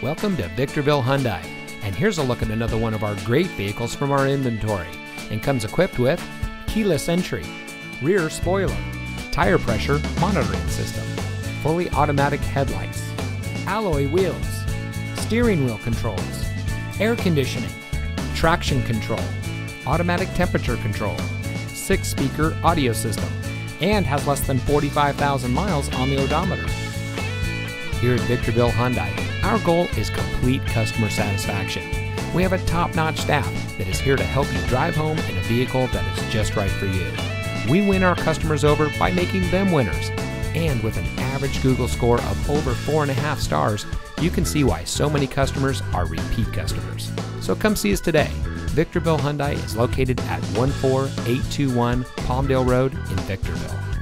Welcome to Victorville Hyundai. And here's a look at another one of our great vehicles from our inventory. And comes equipped with keyless entry, rear spoiler, tire pressure monitoring system, fully automatic headlights, alloy wheels, steering wheel controls, air conditioning, traction control, automatic temperature control, six speaker audio system, and has less than 45,000 miles on the odometer. Here at Victorville Hyundai, our goal is complete customer satisfaction. We have a top notch staff that is here to help you drive home in a vehicle that is just right for you. We win our customers over by making them winners. And with an average Google score of over 4.5 stars, you can see why so many customers are repeat customers. So come see us today. Victorville Hyundai is located at 14821 Palmdale Road in Victorville.